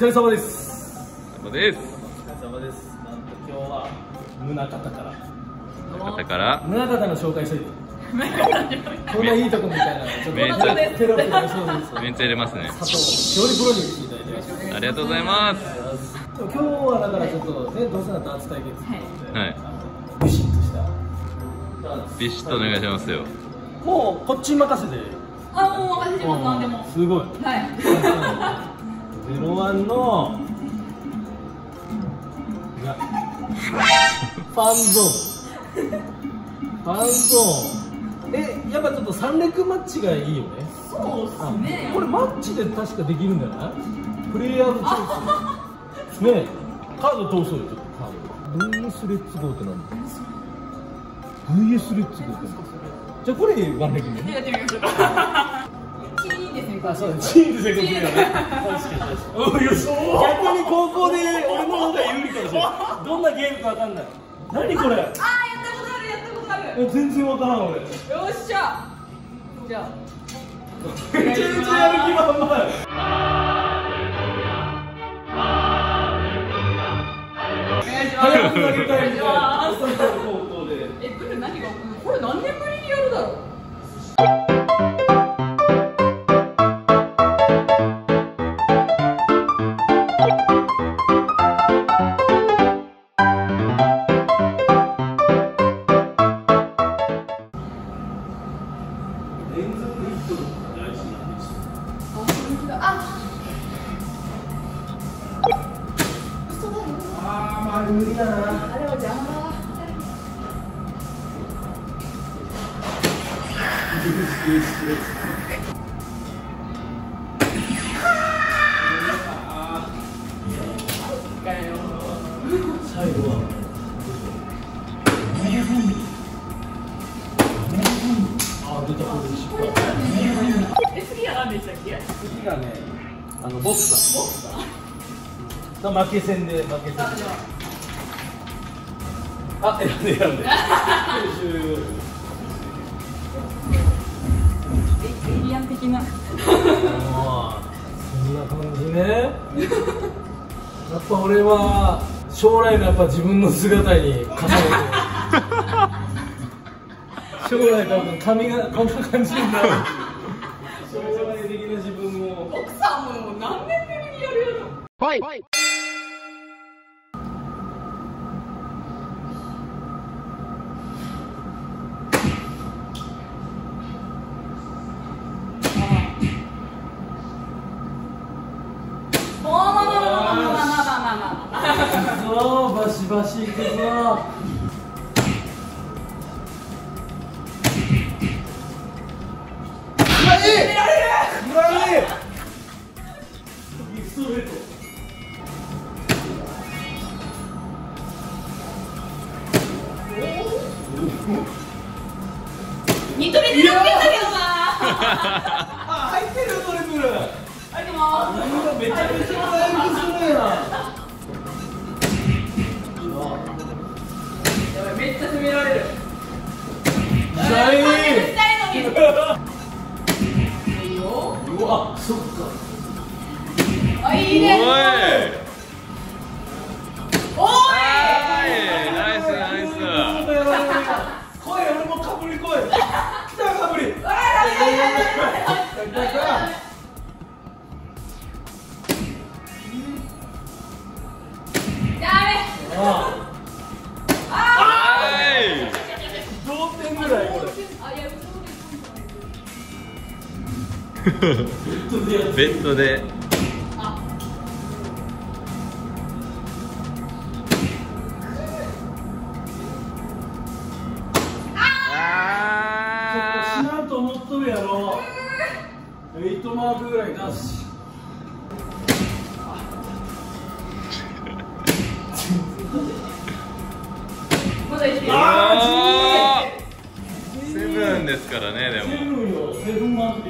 疲れ様です。お疲れ様です。なんと今日は宗方から。方から。宗方の紹介しといてこんないいとこみたいなちょっとめっちゃテロップがそうですめっちゃ入れますね佐藤しおりプロに来ていただいてますありがとうございます今日はだから。ちょっとねどうせなら。ダーツ対決はいビシッとしたビシッとお願いしますよもうこっち任せであ、もう任せてます、なんでも。すごいはい。ゼロワンのいやファンゾーン。ファンゾーン。えやっぱちょっと三レクマッチがいいよね。そうっすね。これマッチで確かできるんじゃない？プレイヤーズチョイス。ねえ。カード通そうよ。ちょっとカード VS レッツゴーってなんだ？VS レッツゴーってじゃあこれワンレクね。やってみましょう。あそうですチームでこっちだね確かに確かに逆に高校で俺の方が有利かもしれない。どんなゲームかわかんない。何これ？あー、やったことある、やったことある。え全然わからん俺。よっしゃ。じゃあ。めちゃめちゃやる気満々。お願いします。最後は。あ出たこれ失敗え、次は何でしたっけ。次がねあのボクサーボクサー負け戦で負け戦あ、じゃあ選んで選んで 的な。そんな感じね。やっぱ俺は将来のやっぱ自分の姿に重ねて将来多分髪がこんな感じになる。将来的な自分も奥さんも何年ぶりにやるやろあー詳しい。曲は。ニトリでやってたけどな。あ、入ってるよ、トリプル。入ってます。めちゃめちゃダイブするやん。めっちゃ攻められる。シャイしたいのにいいよ。うわそっか。あい。いねおい。おい ベッドで。あェああマークぐらい出ああセブンですからねでも。セブンよ。セブンマーク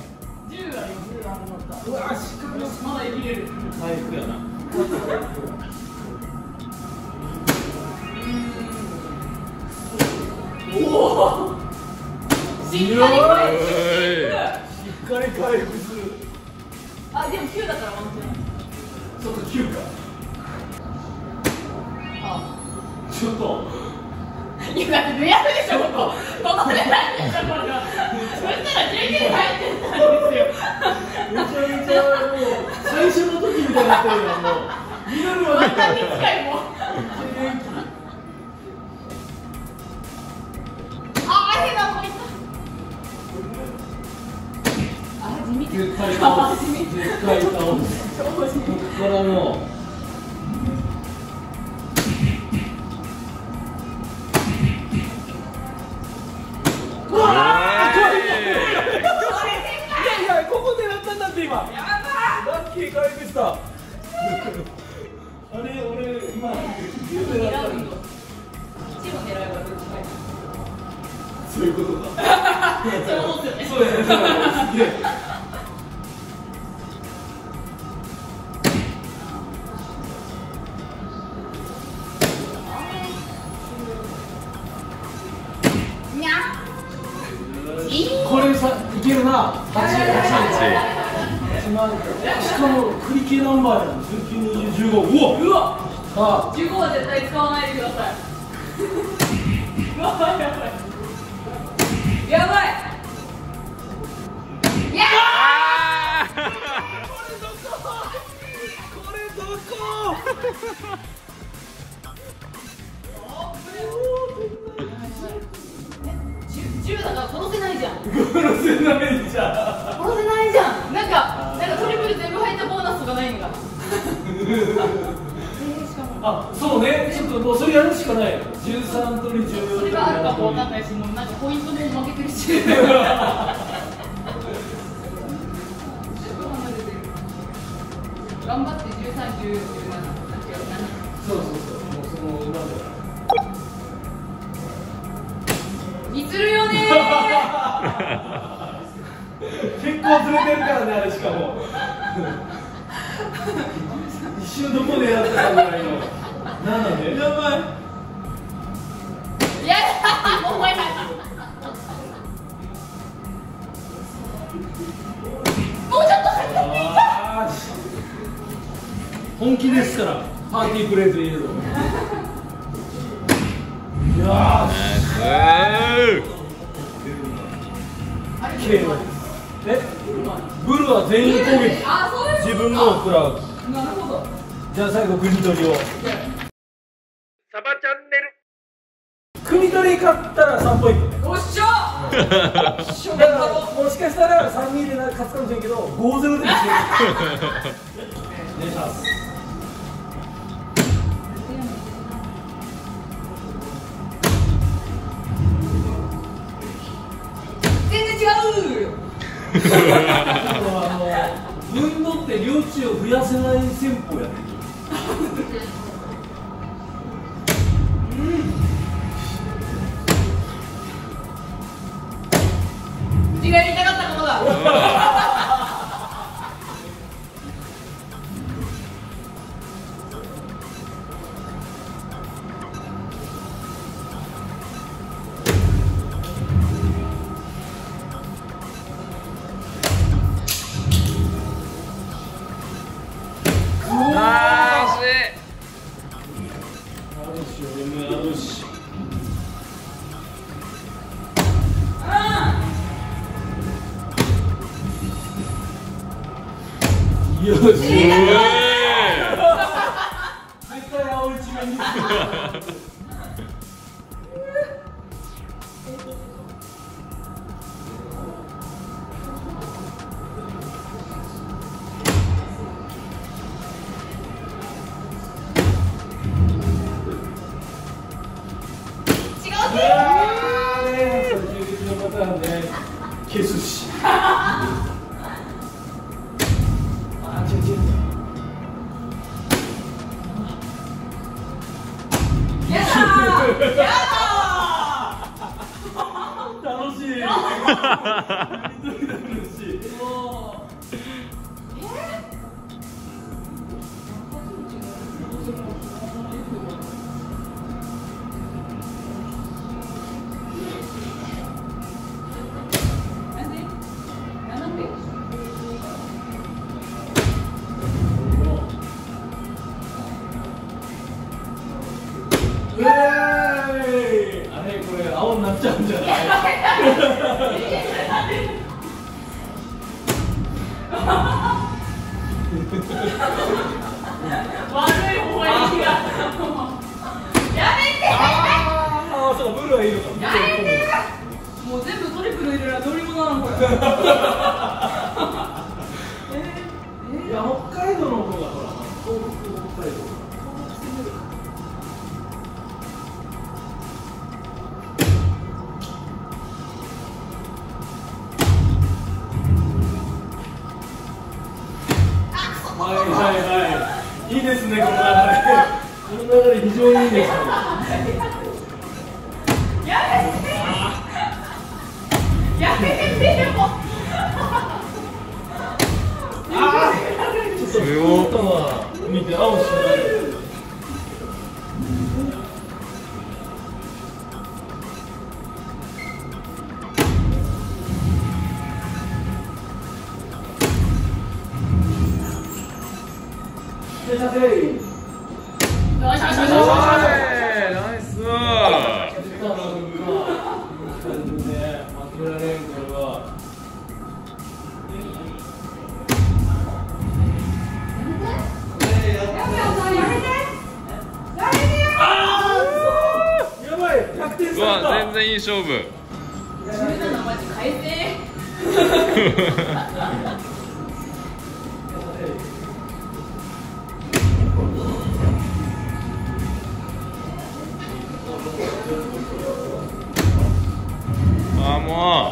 うわしかもまだ生きれる。回復やな。おおしっかりうわ回復しっかり回復する。あでも9だったらワンチャンそっか9かあちょっといやだって。やるでしょここここでないでしょこれはそしたら19に入ってたんですよめちゃめちゃもう最初の時みたいになってるやんもうミドルまでまたかいもあああ地味絶対倒す絶対倒すここからもう。今。やばラッキー回復したあれ俺今。そういうことか そういうねクリケナンバー。やん19、20、15うわうわあ15は絶対使わないでくださいうわやばいやばいやあこれどこ10だから殺せないじゃん殺せないじゃ殺せないじゃんなんかなんかトリプルかないんか。えー、しかもんあそうね。ちょっともうそれやるしかない。よ13取り14それがあるかもわかんないしもうなんかポイントも負けてるし。頑張って13、10、17、そうそうそうもうその今でミスるよね結構ずれてるからねあれしかも一瞬どこでやってたぐらいの7でやばいーやだもうやだもうちょっと本気ですからパーティープレイといえどいやー。しえブルは全員攻撃。自分のを食らう。なるほどじゃあ最後国取りを。サバチャンネル。国取り勝ったら3ポイント。ねよっしゃ！だからもしかしたら3人で勝つかもしれんけど5-0で勝つ。お願いします。全然違う あの運動って領地を増やせない戦法やね Thank you. よし絶うえあれこれ青になっちゃうんじゃない？を見て青しか完全いい勝負。17マジ変えてああもう。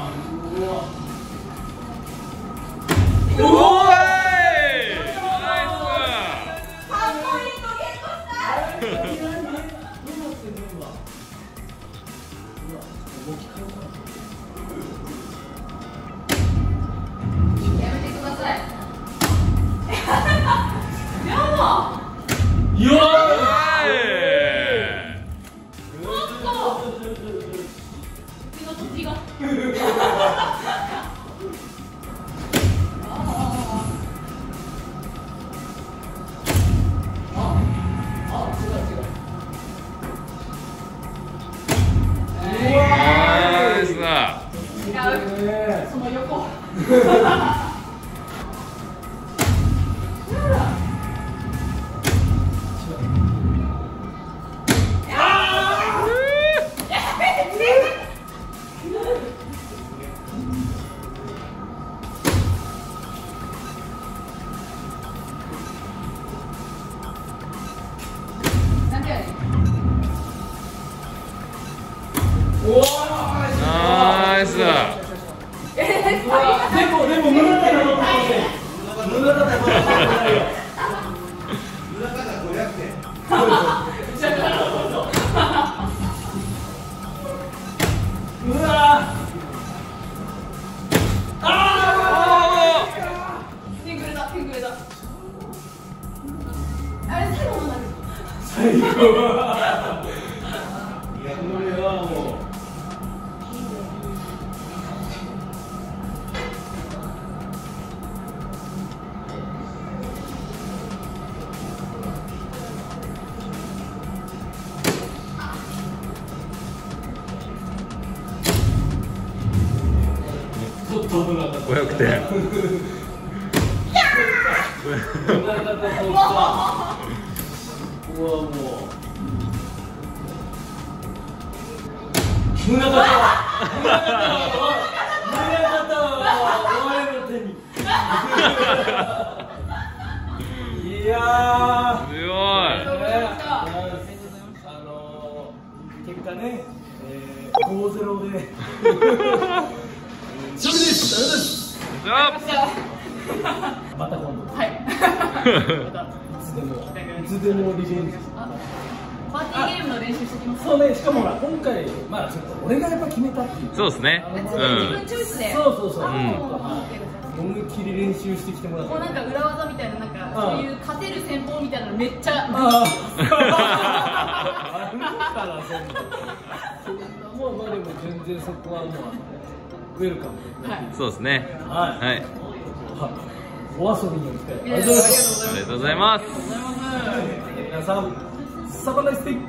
ナイスでもでも無駄だよ。無駄だよ。最こはもう胸は胸はお前の手にいやすごい、え、あのー、結果ね、えー、5-0で勝利ですありがとうござい。ま たまた今度。はい。またいつでも。つでもリベンジ。パーティーゲームの練習してきます。そうねしかもほら今回まあちょっと俺がやっぱ決めたっていうそうですね、自分チョイスで。そうそうそう、思い切り練習してきてもらって。もうなんか裏技みたいななんかそういう勝てる戦法みたいなのめっちゃああ。ある。からそんなもうまあでも全然そこはもうウェルカム、はい、そうですね、はい。はい。お遊びにありがとうございます。ありがとうございます。皆さんサバナイステイ か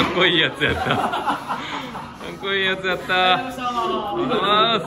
っこいいやつやった。かっこいいやつやった。ありがとうございます